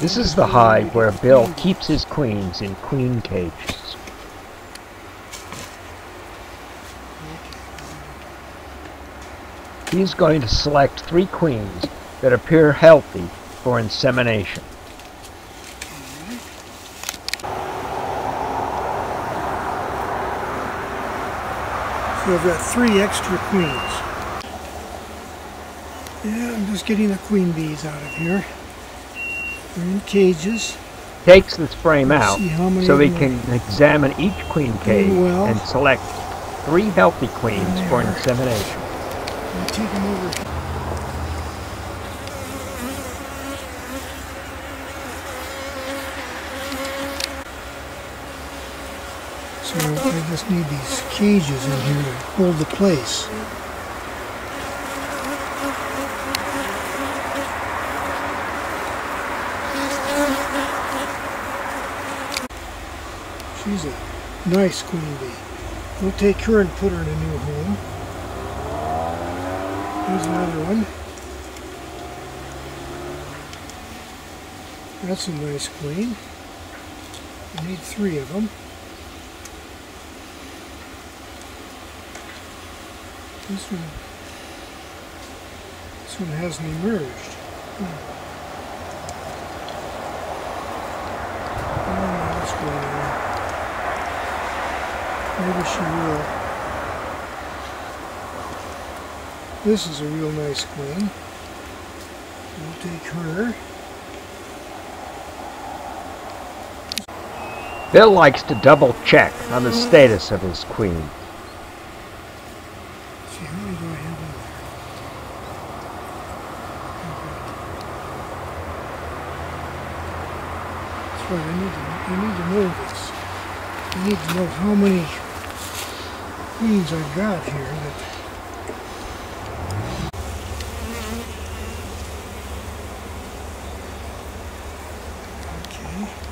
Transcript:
This is the hive where Bill keeps his queens in queen cages. He's going to select three queens that appear healthy for insemination. So I've got three extra queens. Yeah, I'm just getting the queen bees out of here. They're in cages. Takes this frame out see how many so he can examine each queen cage well. and select three healthy queens for insemination. Take them over. So I just need these cages in here to hold the place. She's a nice queen bee. We'll take her and put her in a new home. Here's another one. That's a nice queen. I need three of them. This one, this one hasn't emerged. Hmm. I don't know what's going on. Maybe she will. This is a real nice queen. We'll take her. Bill likes to double check on the status of his queen. See, how many do I have in there? That's right, I need to, I need to know this. I need to know how many I've got here that Okay.